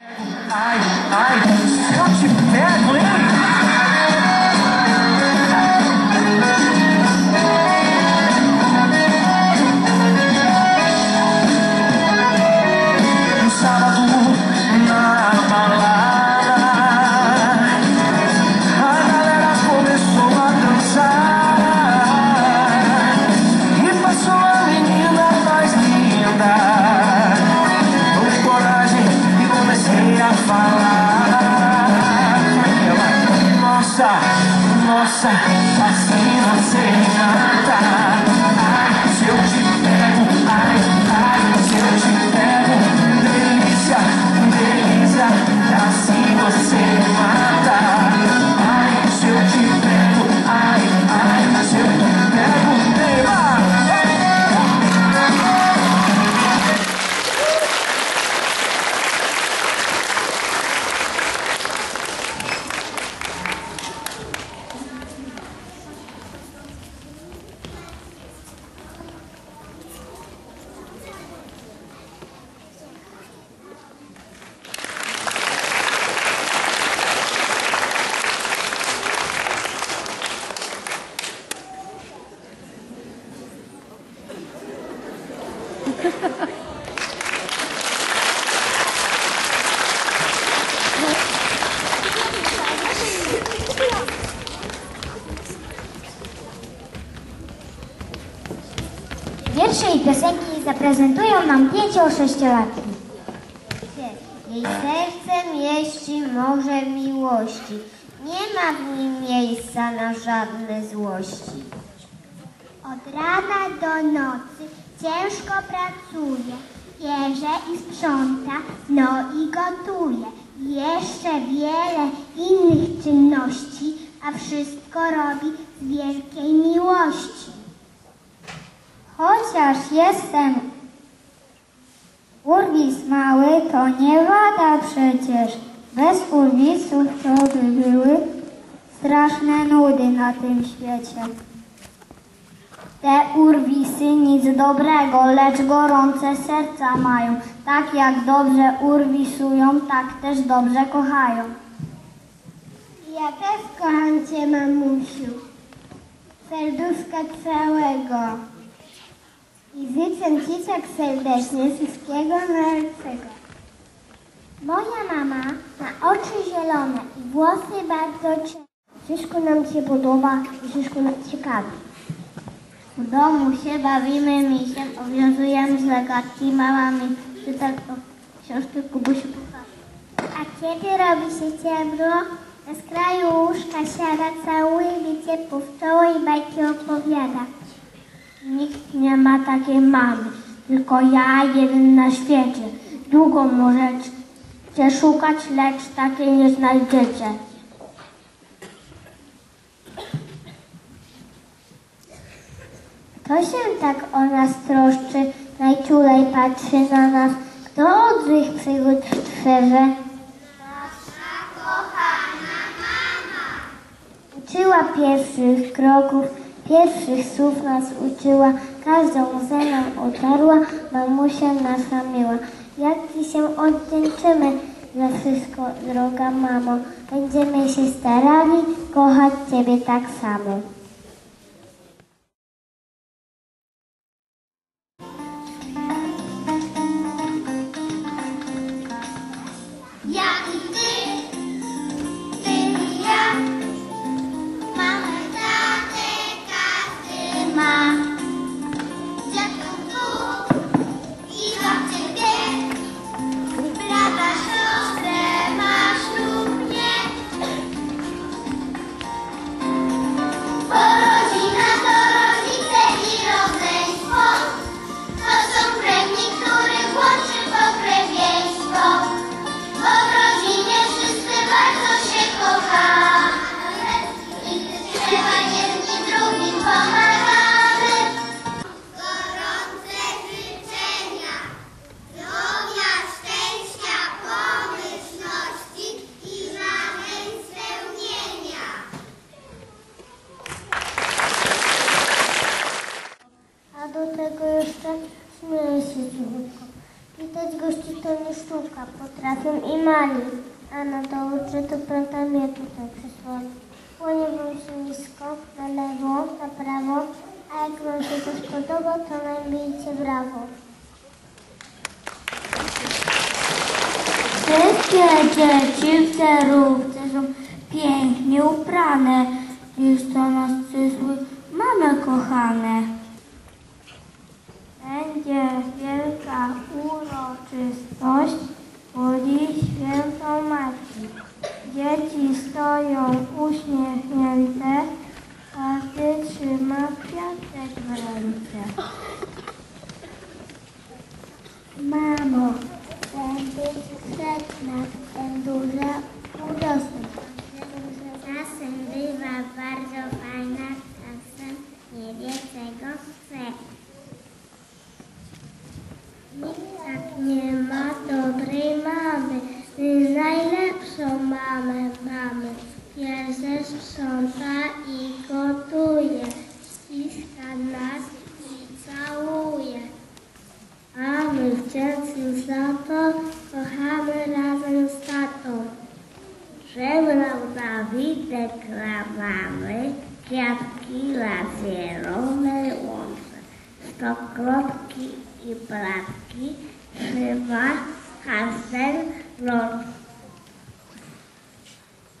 Ai, ai, eu te pego, hein? faça, assim não seja. Wiersze i piosenki zaprezentują nam pięcio-sześciolatki. Jej serce mieści morze miłości. Nie ma w nim miejsca na żadne złości. Od rana do nocy ciężko pracuje, bierze i sprząta, no i gotuje. Jeszcze wiele innych czynności, a wszystko robi z wielkiej miłości. Chociaż jestem urwis mały, to nie wada przecież. Bez urwisów to by były straszne nudy na tym świecie. Te urwisy nic dobrego, lecz gorące serca mają. Tak jak dobrze urwisują, tak też dobrze kochają. Ja też kocham Cię, mamusiu. Serduszka całego. I życzę Ci tak serdecznie wszystkiego najlepszego. Moja mama ma oczy zielone i włosy bardzo ciemne. Wszystko nam się podoba i wszystko nam ciekawi. W domu się bawimy misiem, owiązujemy zagadki, mama mi czyta książkę Kubusiu. A kiedy robi się ciemno, na skraju łóżka siada, całuje mi ciepło w czoło i bajki opowiada. Nikt nie ma takiej mamy, tylko ja jeden na świecie. Długo możecie szukać, lecz takiej nie znajdziecie. Kto się tak o nas troszczy, najczulej patrzy na nas, kto od złych przygód strzeże? Uczyła pierwszych kroków, pierwszych słów nas uczyła, każdą łzę nam otarła, mamusia nasza miła. Jak Ci się odwdzięczymy za wszystko, droga mamo, będziemy się starali kochać Ciebie tak samo. Sztuka, potrafią i mali. A na dowód, że to prawda mnie tutaj przysłali. Kłonię wam się nisko, na lewo, na prawo, a jak wam się to spodoba, to najmijcie brawo. Wszystkie dzieci w cerówce są pięknie uprane, już to nas przysły mamy kochane. Będzie wielka uroczystość w dziś świętą Matki. Dzieci stoją uśmiechnięte, każdy trzyma kwiatek w ręce. Mamo, będę grzeczna, ten duża udosłów. Czasem bywa bardzo fajna, czasem nie wie czego chce. Nikt tak nie ma dobrej mamy, my najlepszą mamę mamy. Pierze sprząta i gotuje, ściska nas i całuje. Wdzięczni za to kochamy razem z tatą. Żebrał Dawidek mamy, kwiatki lazierowe łące, stokrotki i bratki, szywa każden rok.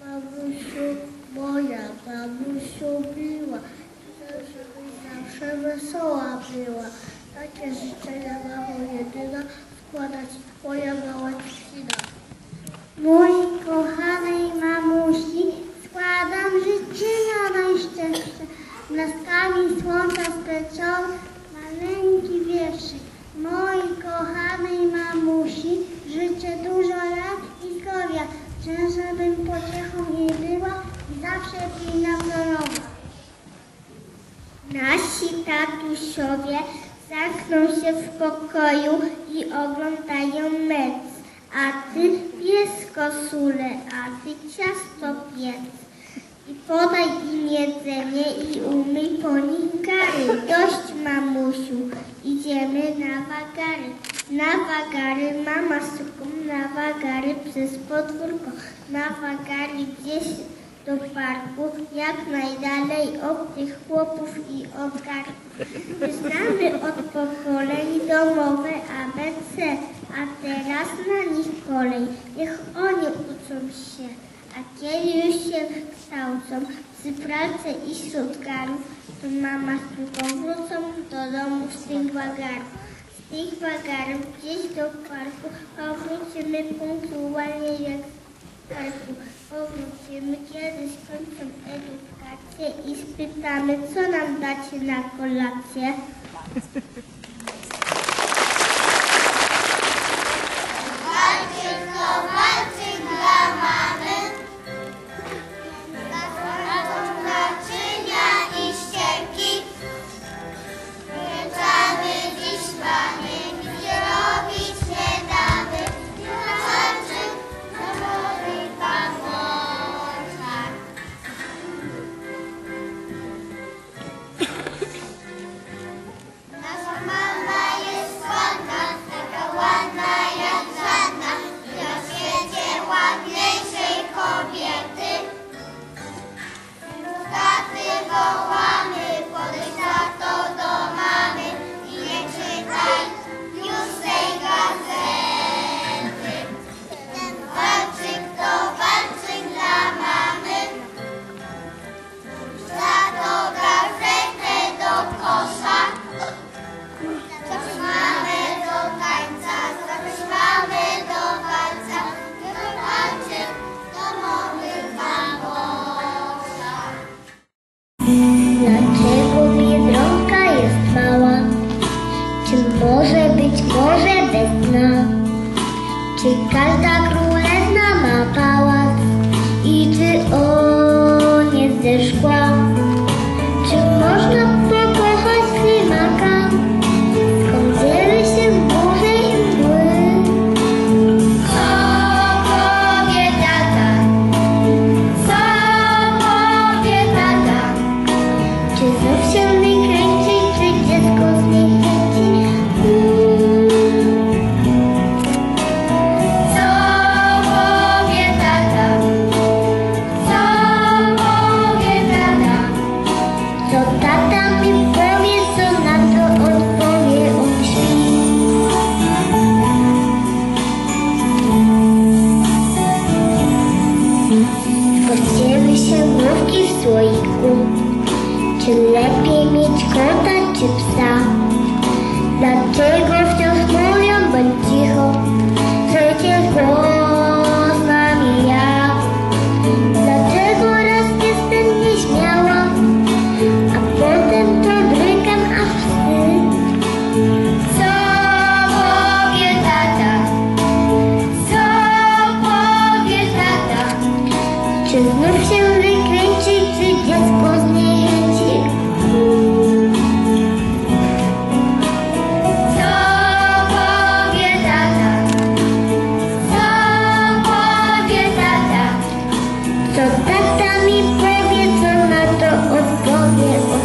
Babusiu moja, babusiu miła, żebyś zawsze wesoła była. Takie życzenia mamo jedyna składać twoja mała Krzyna. Mojej kochanej mamusi składam życzenia najszczersze. Blaskami słońca spleciony maleńki wierszyk. Mojej kochanej mamusi życzę dużo lat i zdrowia. Chcę, żebym pociechą jej była i zawsze pilna zdrowa. Nasi tatusiowie zamkną się w pokoju i oglądają mecz. A ty pies kosule, a ty ciasto piec. I podaj im jedzenie i umyj po nich gary. Dość mamusiu, idziemy na wagary. Na wagary mama z na wagary przez podwórko. Na wagary gdzieś do parku, jak najdalej od tych chłopów i od. My znamy od pokoleń domowe ABC, a teraz na nich kolej. Niech oni uczą się, a kiedy już się kształcą przy pracy i wśród garów, to mama z wrócą do domu z tych wagarów. Z tych wagarów gdzieś do parku powrócimy punktualnie jak z parku. Powrócimy, kiedy skończą edukację i spytamy, co nam dacie na kolację. Może być może bez dna. Czy każda królewna ma pałac i czy on jest ze szkła? To tata mi pewnie, co na to odpowie.